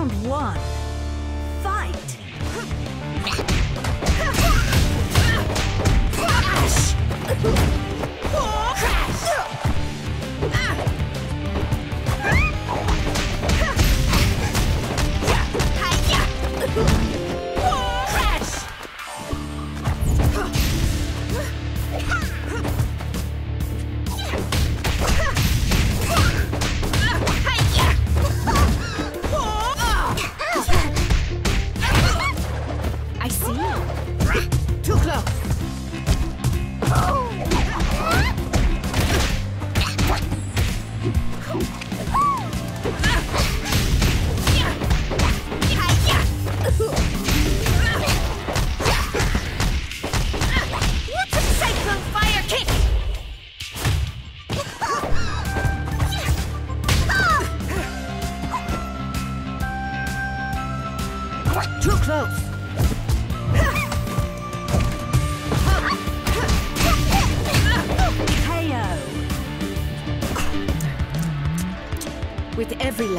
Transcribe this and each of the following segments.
round one.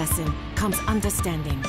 lesson comes understanding.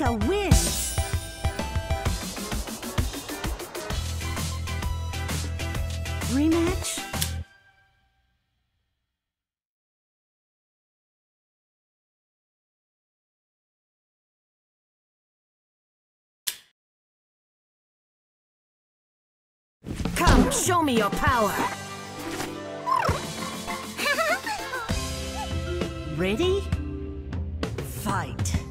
A win. Rematch? Come, show me your power! Ready? Fight!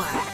power.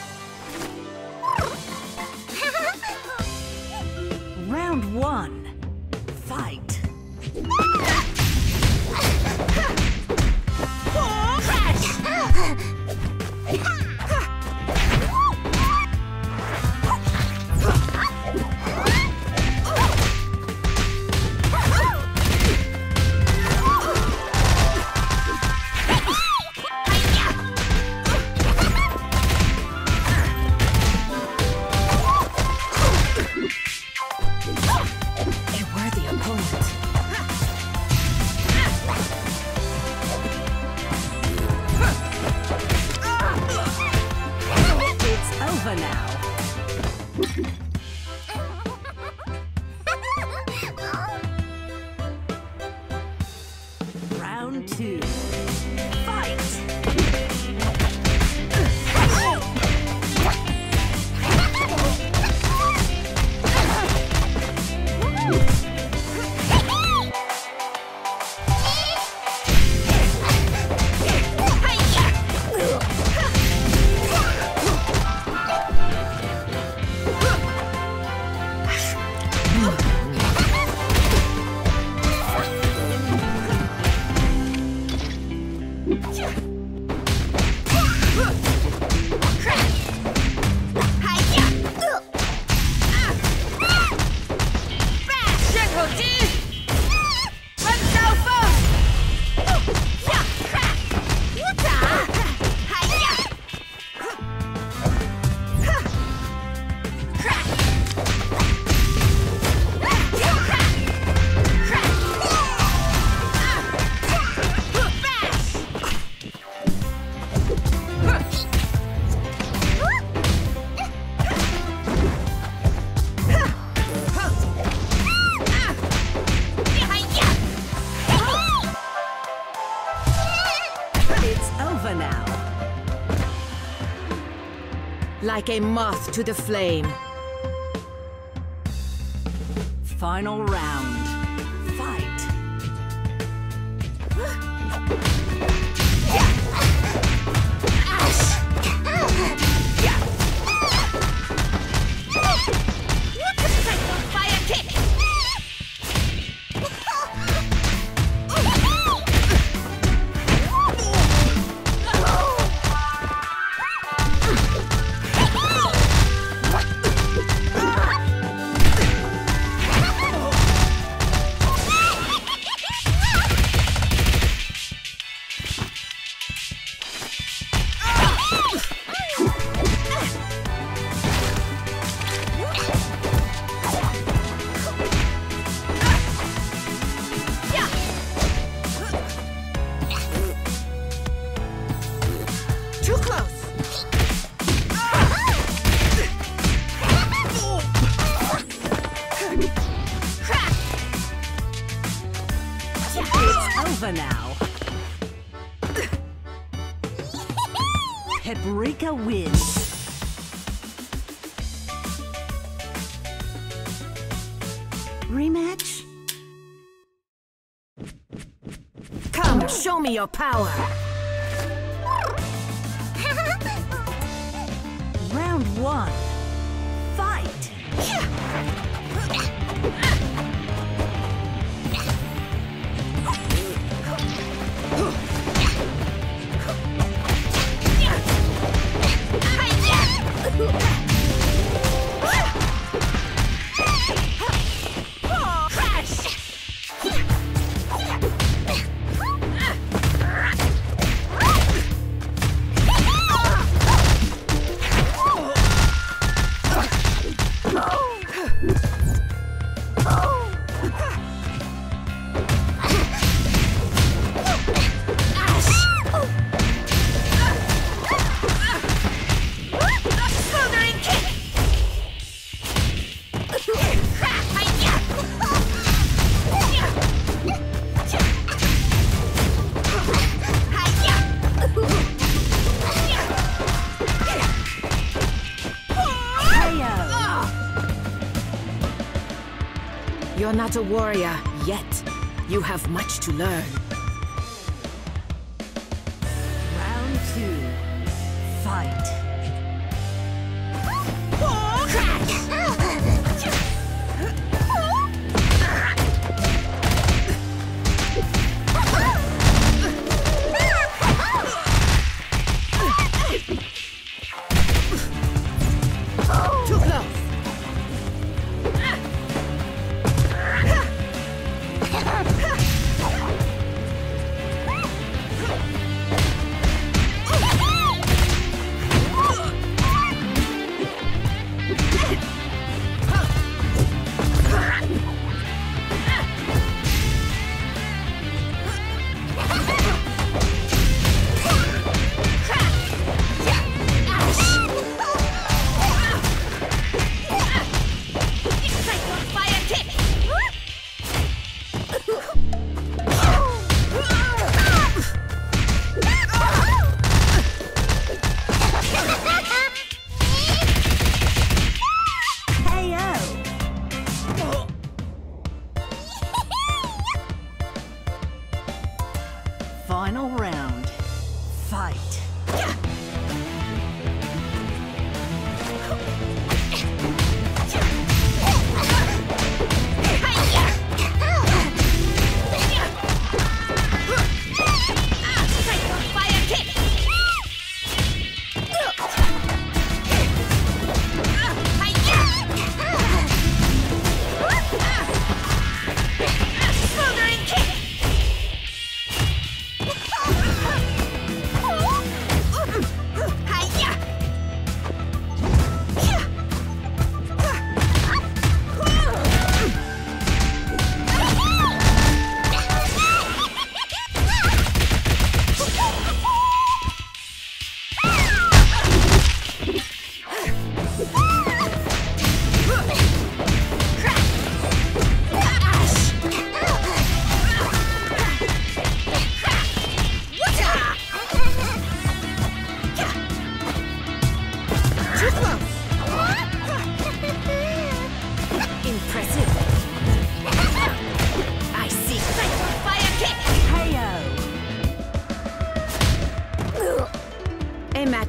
two. like a moth to the flame. Final round. Your power. You're not a warrior yet. You have much to learn.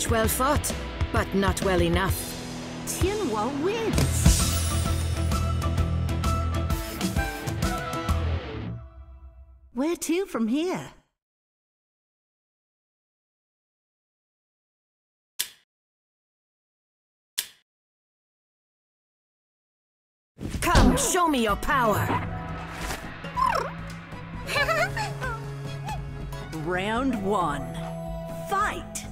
Match well fought, but not well enough. Tianhuo wins. Where to from here? Come, show me your power. Round one. Fight.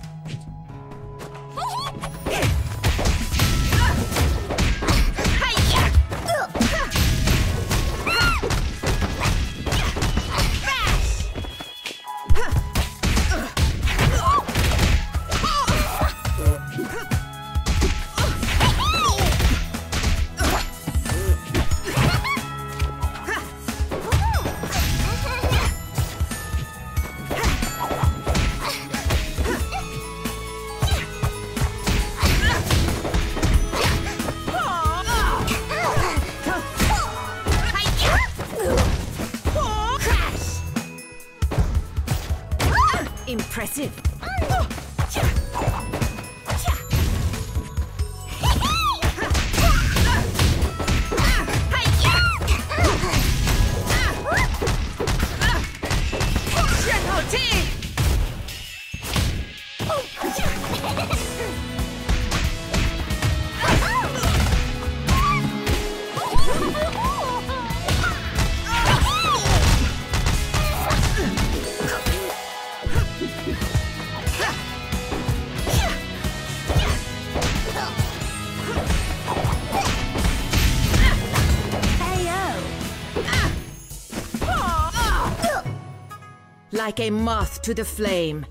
Like a moth to the flame.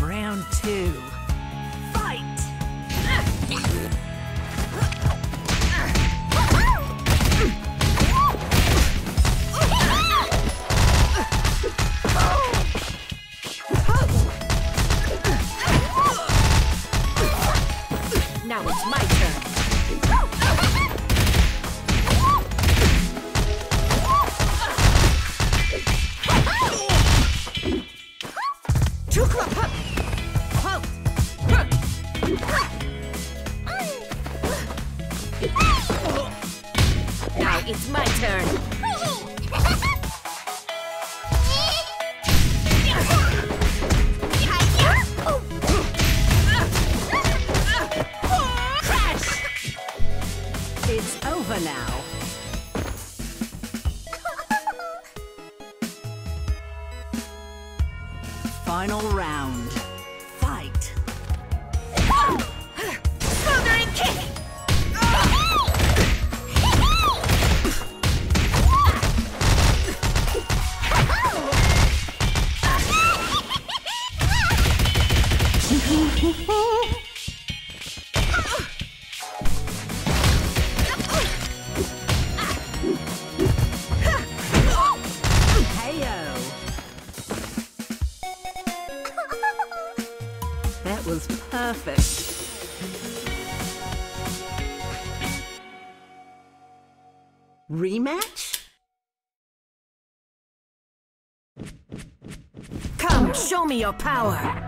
Round two. Me your power.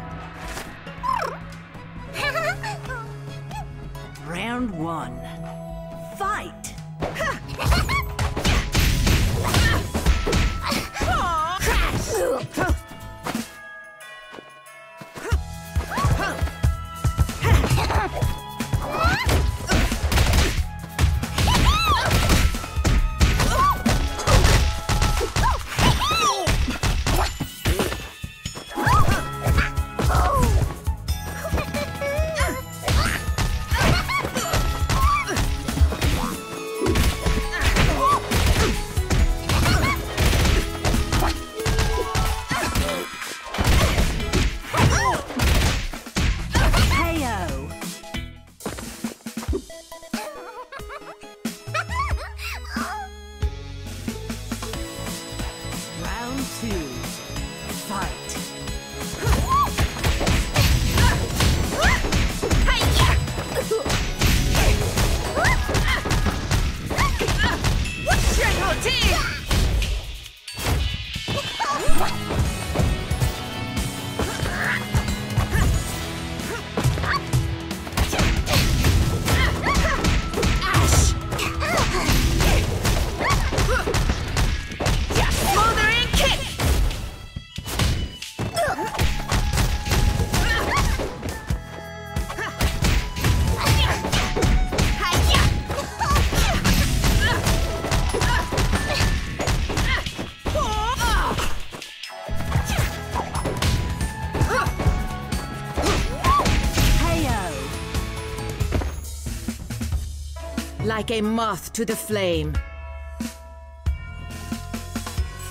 Like a moth to the flame.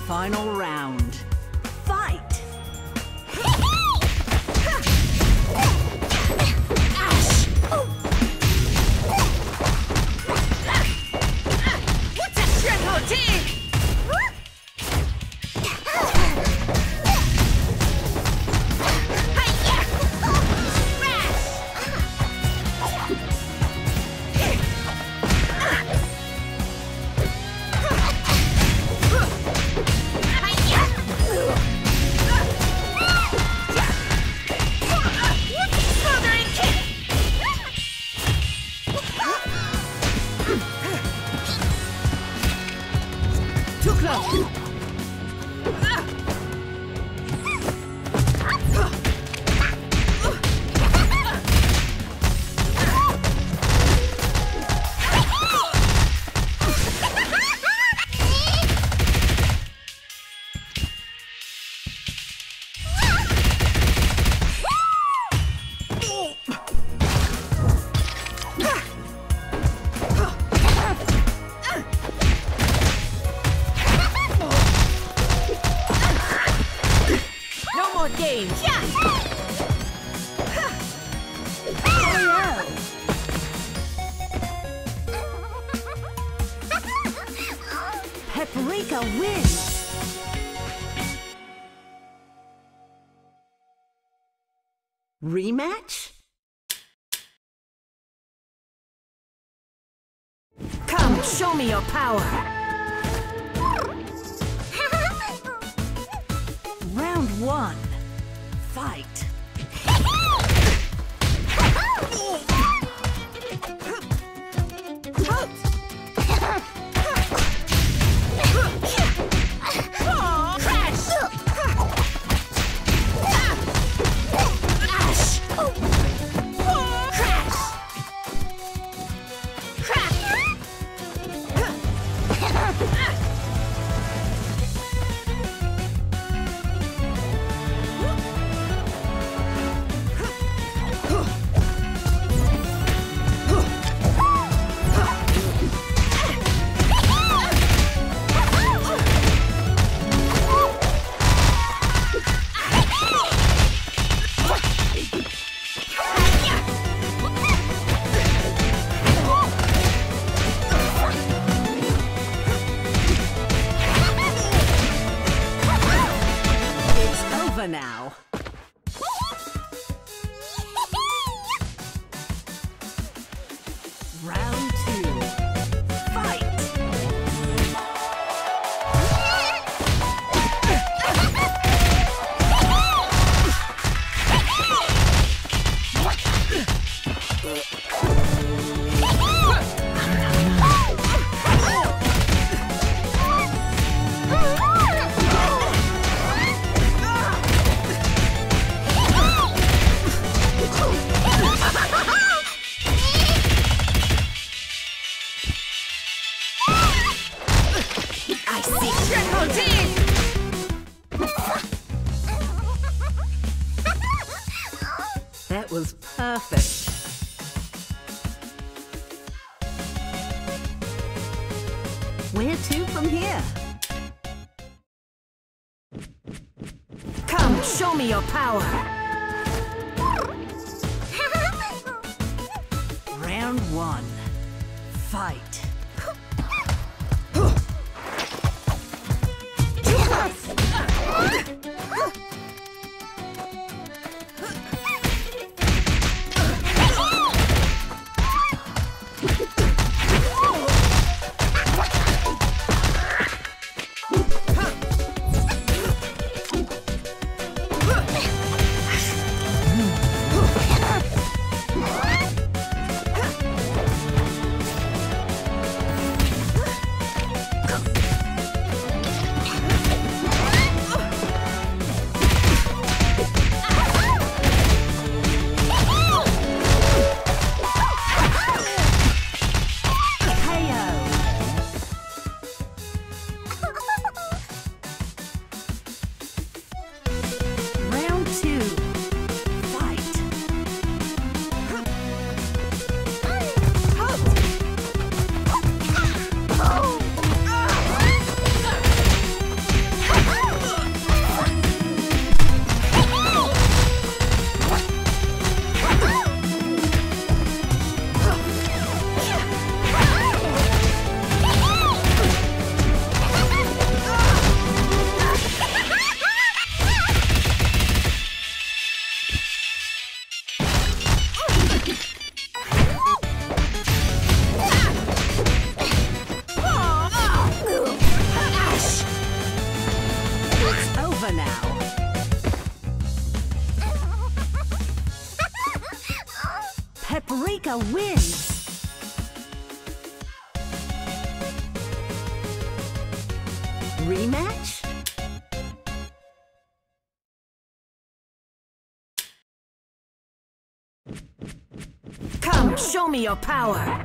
Final round. Your power! Show me your power.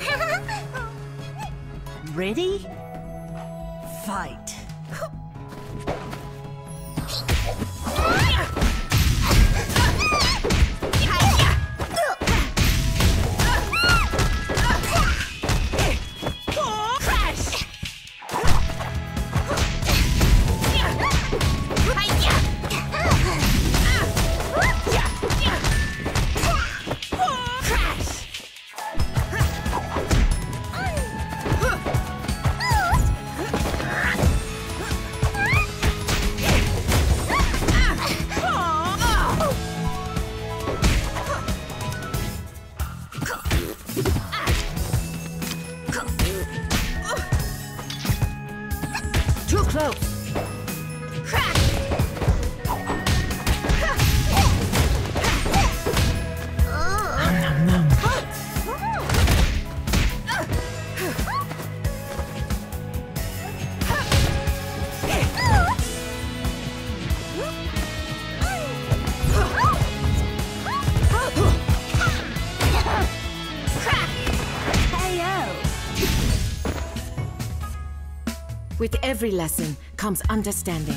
Ready? Fight. Every lesson comes understanding.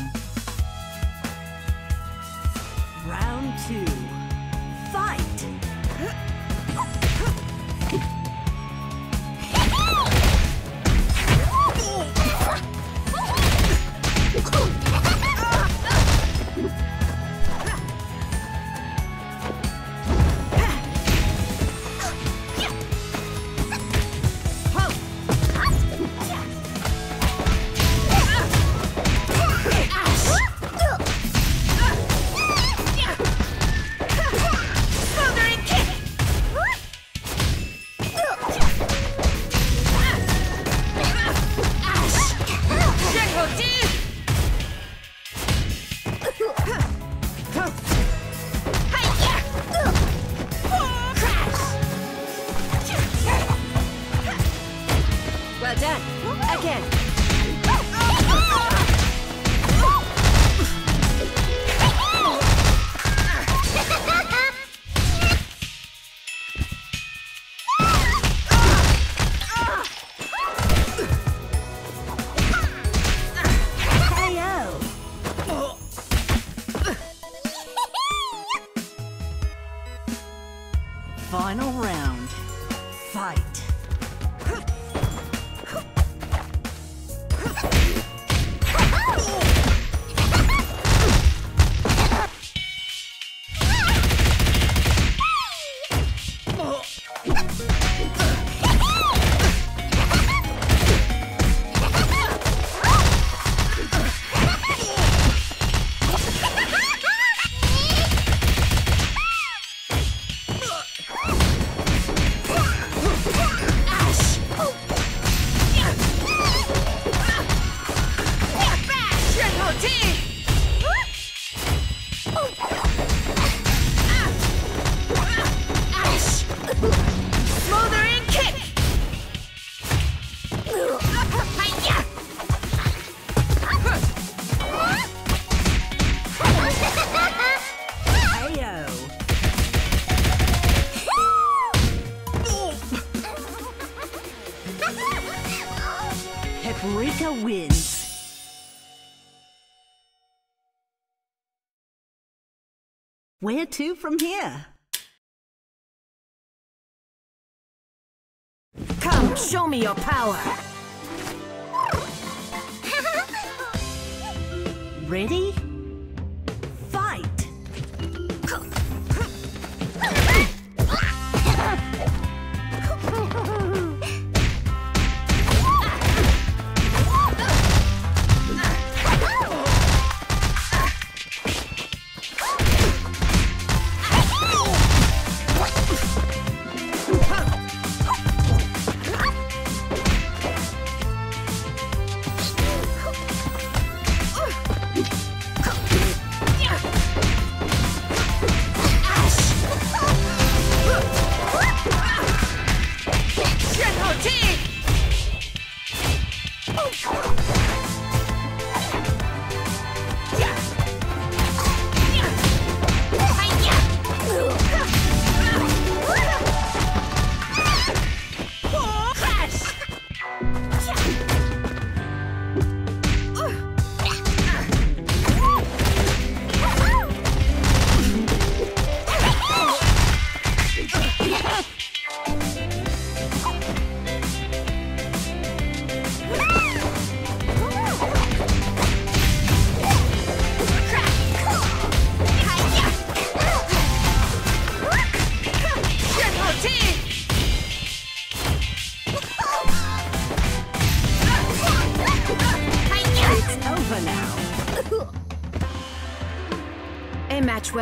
To from here? Come, show me your power. Ready?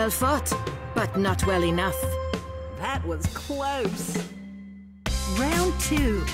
Well fought, but not well enough. That was close. Round two.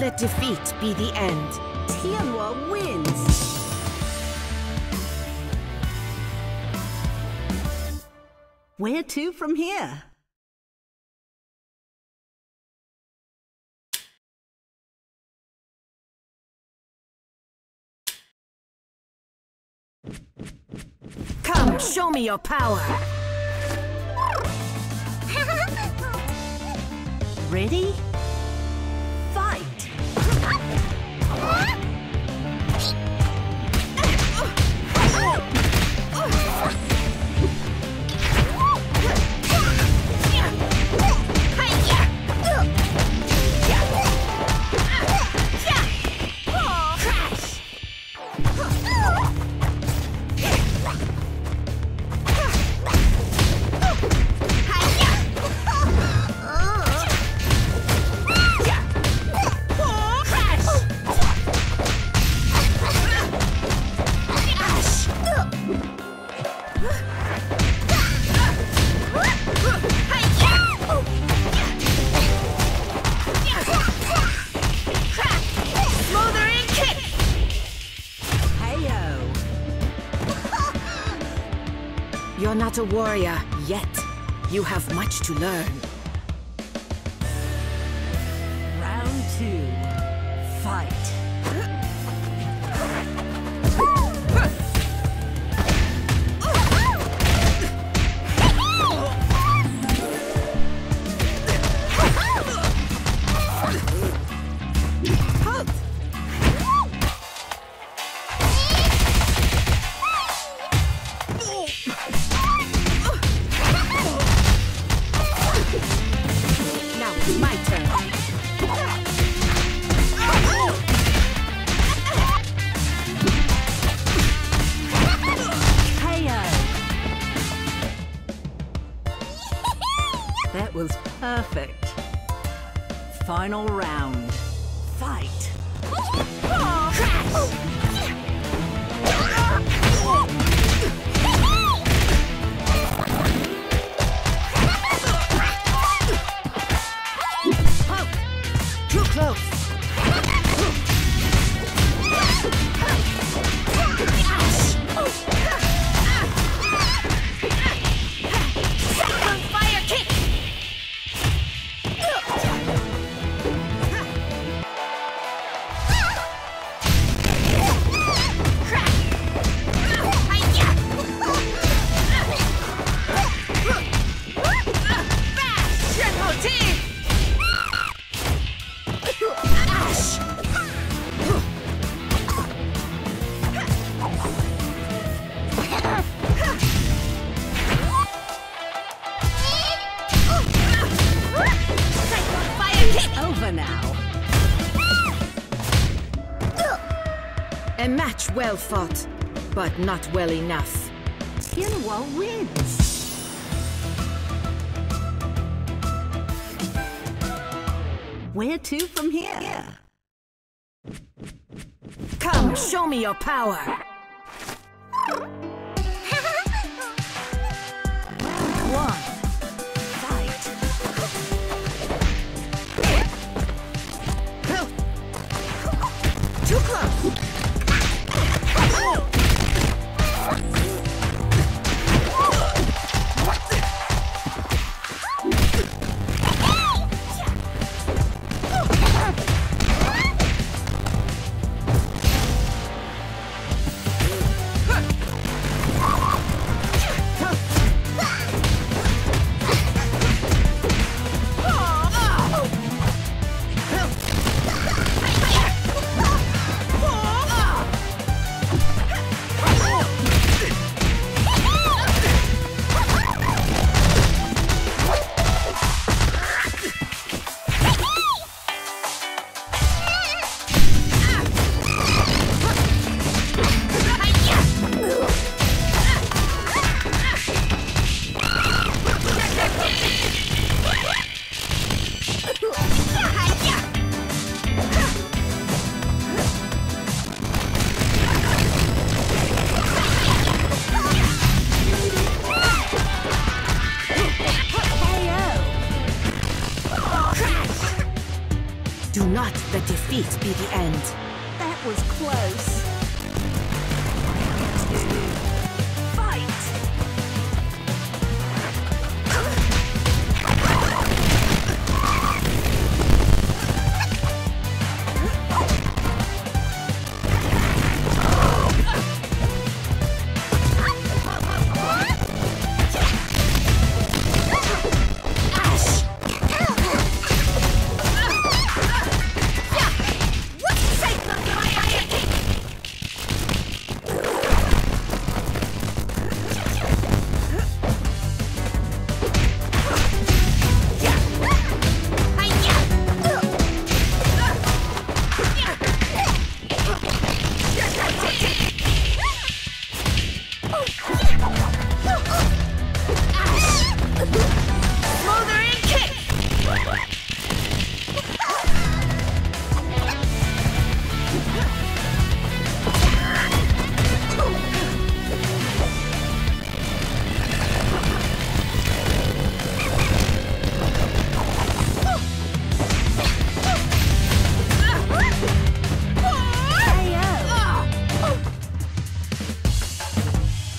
Let defeat be the end. Tianhuo wins! Where to from here? Come, show me your power. Ready? Warrior yet. You have much to learn. Perfect. Final round. Fight! Too Well fought, but not well enough. Killua wins! Where to from here? Come, show me your power!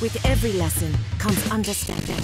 With every lesson comes understanding.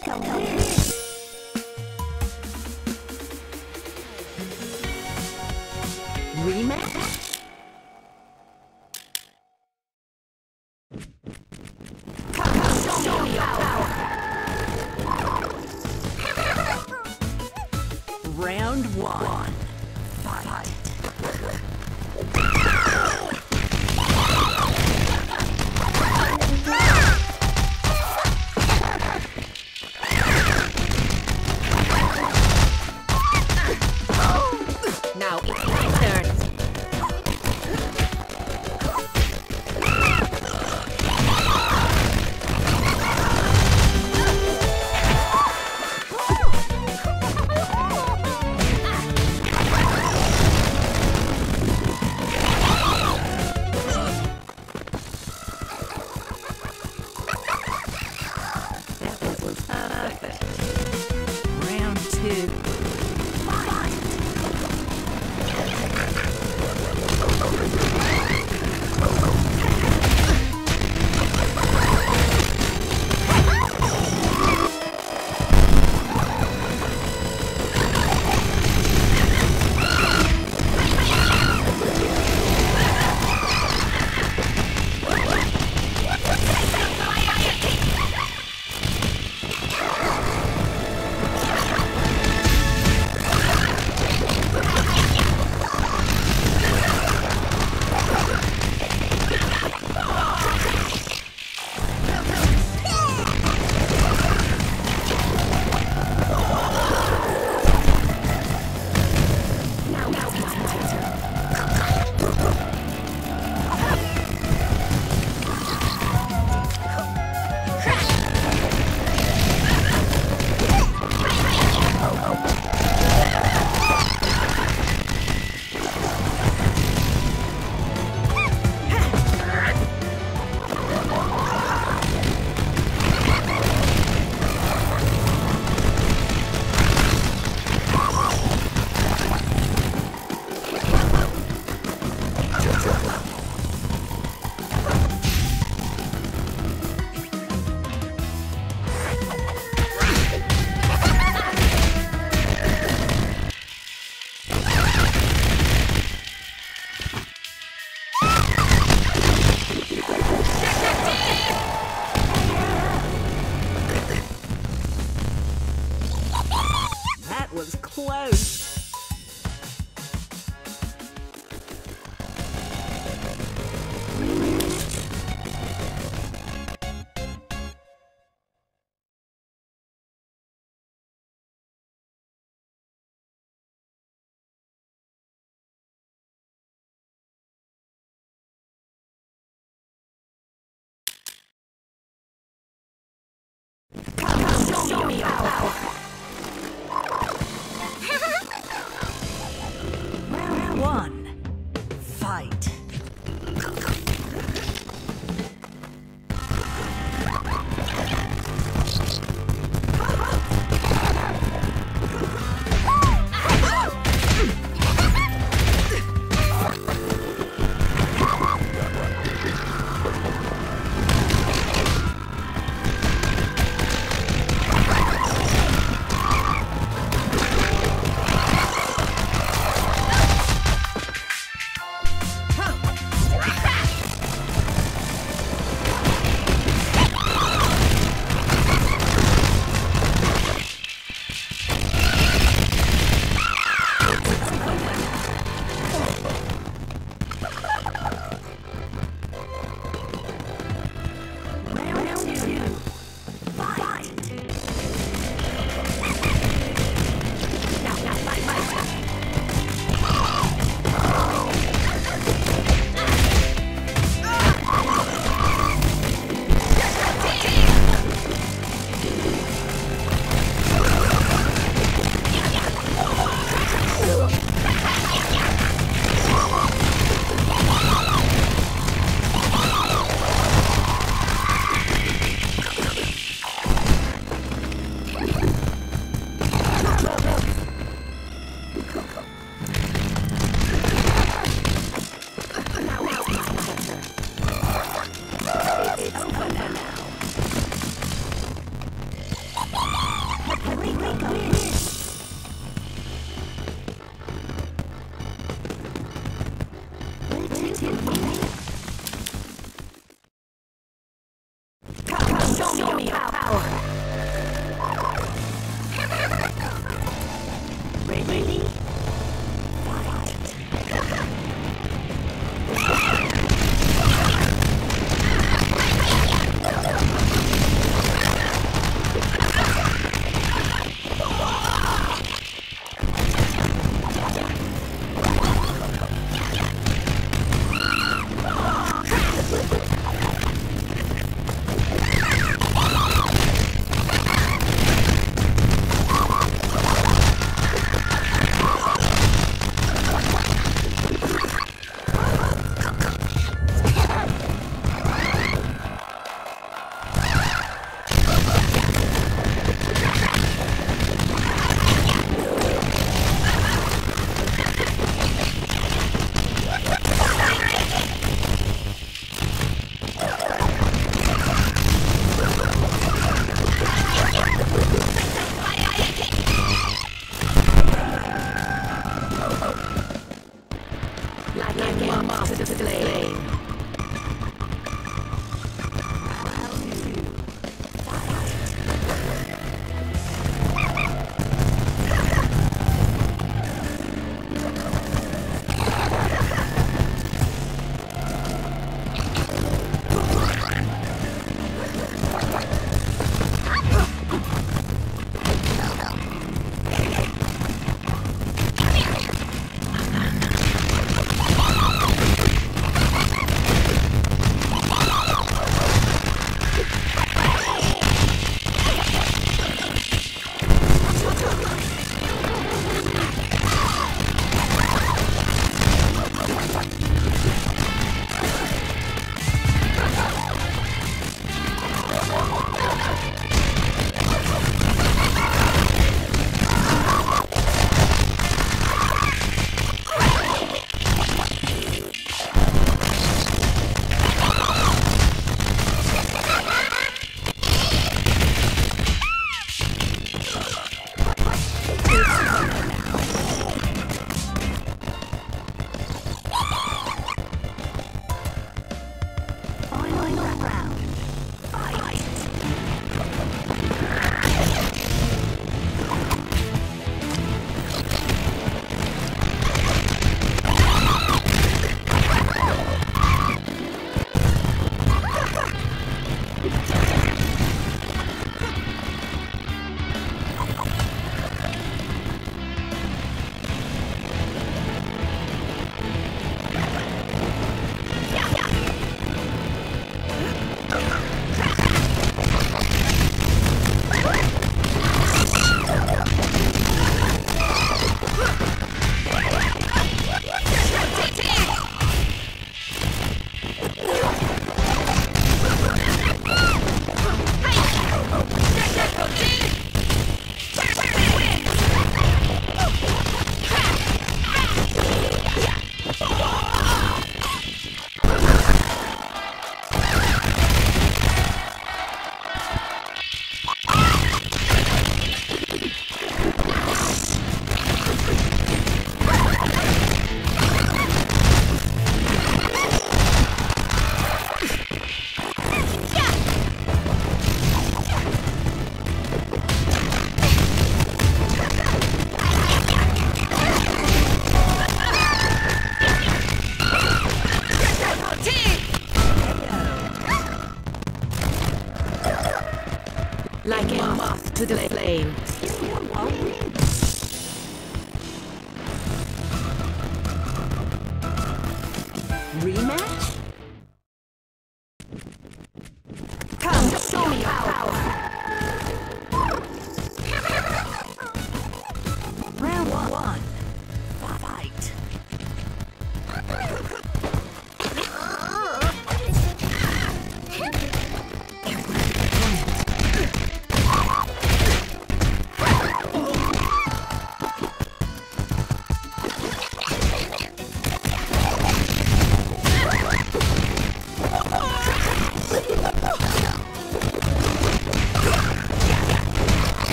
Paprika wins. Rematch? Round one.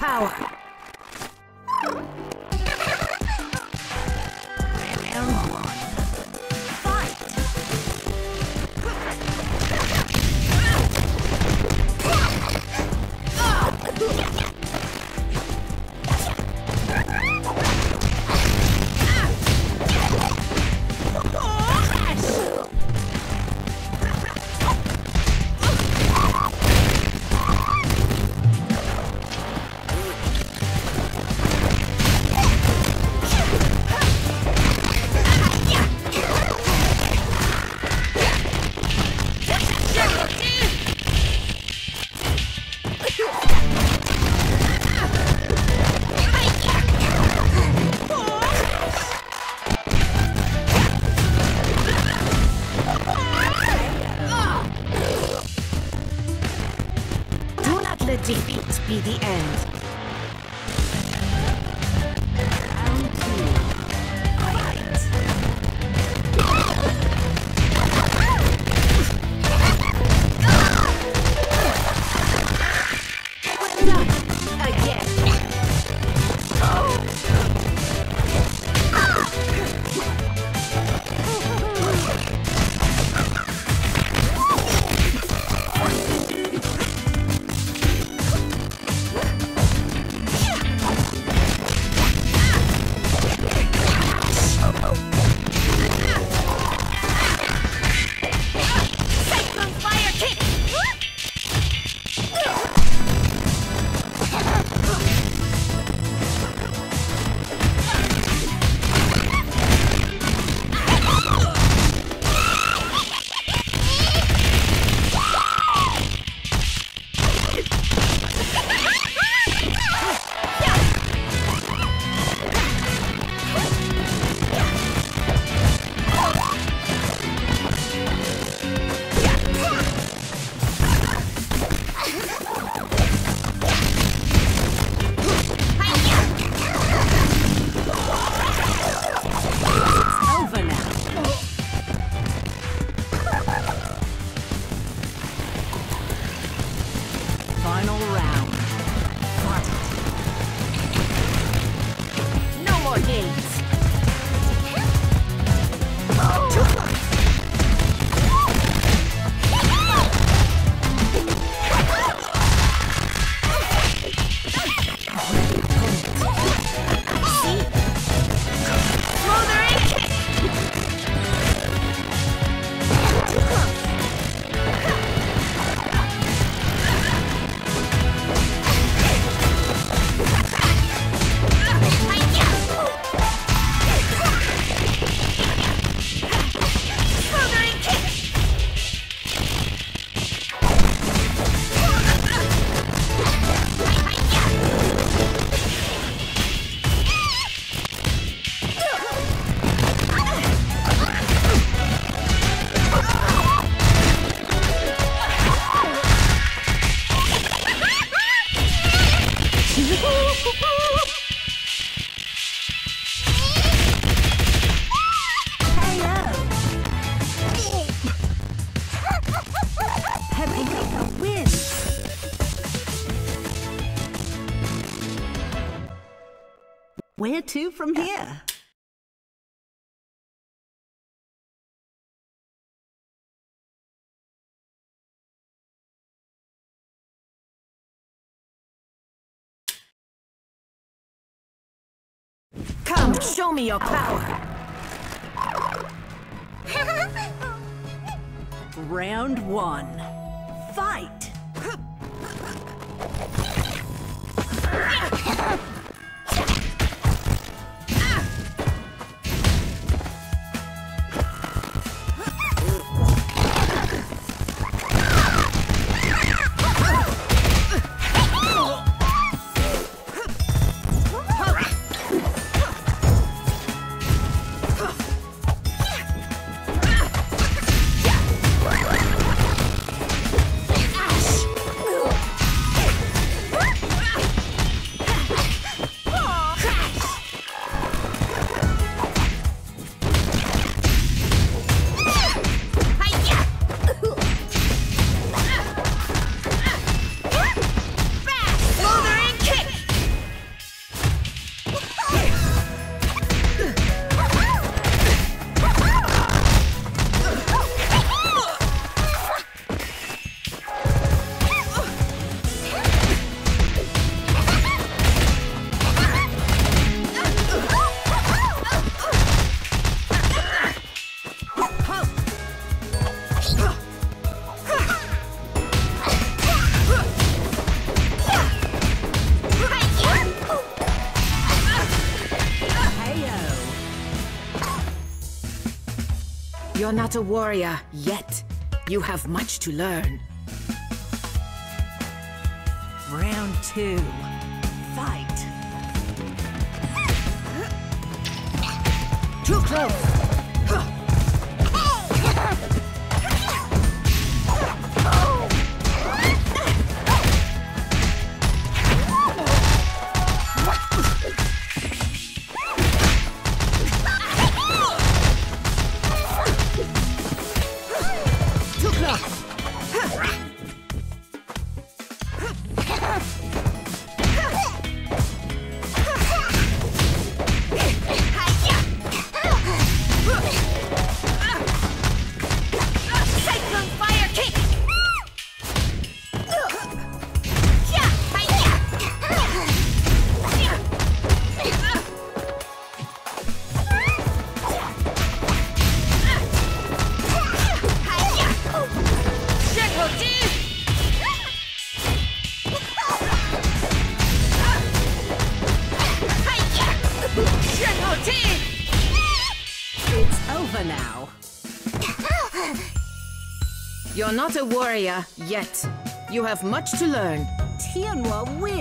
Power. From here? Come, show me your power. Round one. Fight! You're not a warrior yet. You have much to learn. Round two. Fight! Too close. You're not a warrior yet. You have much to learn. Tianhuo wins.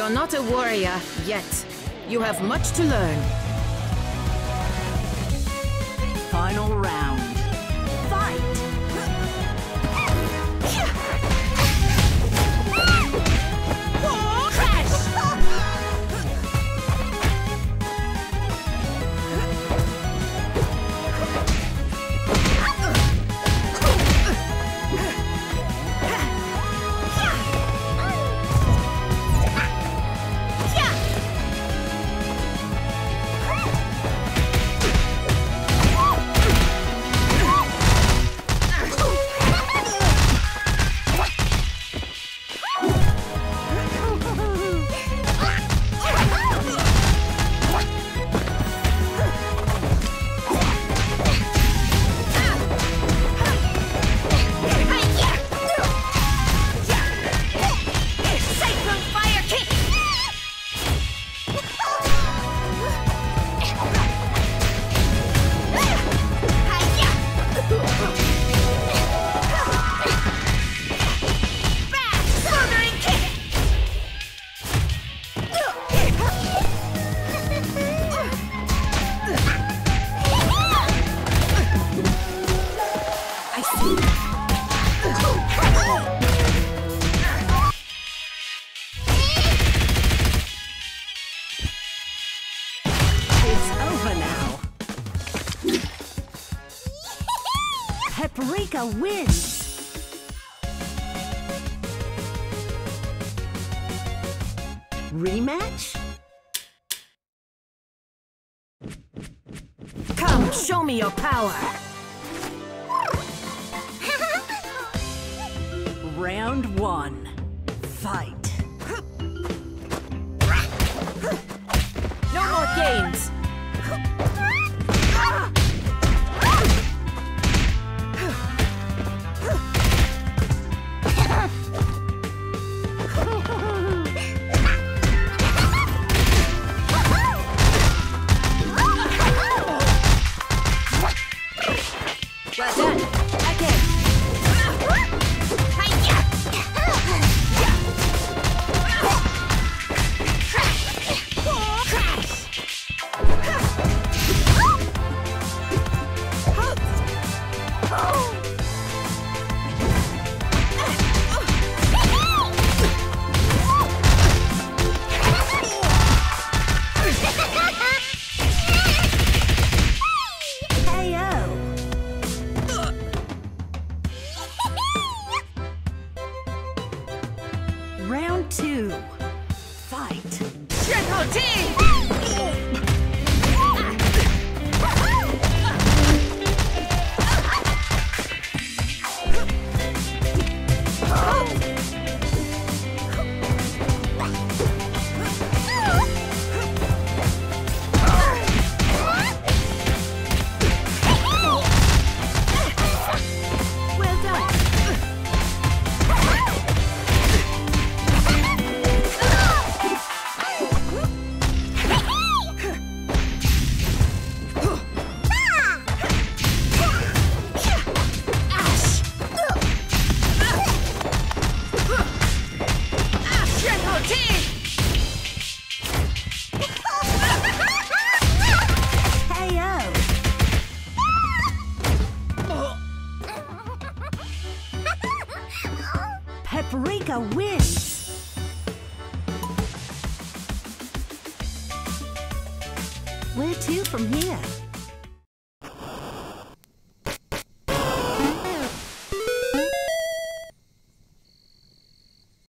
You're not a warrior yet. You have much to learn. Final round.